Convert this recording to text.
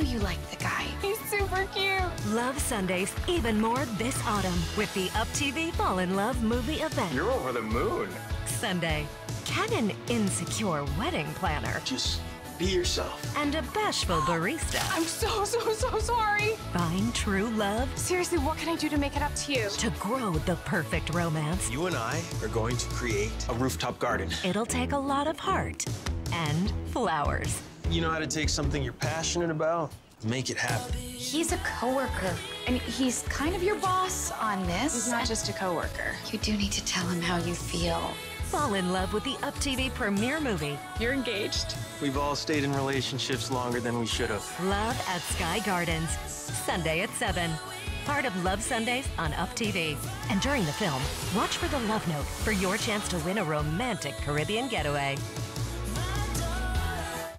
knew you liked the guy. He's super cute. Love Sundays even more this autumn with the Up TV Fall in Love movie event. You're over the moon. Sunday. Can an insecure wedding planner Just be yourself. and a bashful barista I'm so, so, so sorry. find true love Seriously, what can I do to make it up to you? to grow the perfect romance? You and I are going to create a rooftop garden. It'll take a lot of heart and flowers. You know how to take something you're passionate about, make it happen. He's a coworker, and he's kind of your boss on this. He's not just a coworker. You do need to tell him how you feel. Fall in love with the Up TV premiere movie, You're engaged. We've all stayed in relationships longer than we should have. Love at Sky Gardens, Sunday at 7. Part of Love Sundays on Up TV. And during the film, watch for the love note for your chance to win a romantic Caribbean getaway.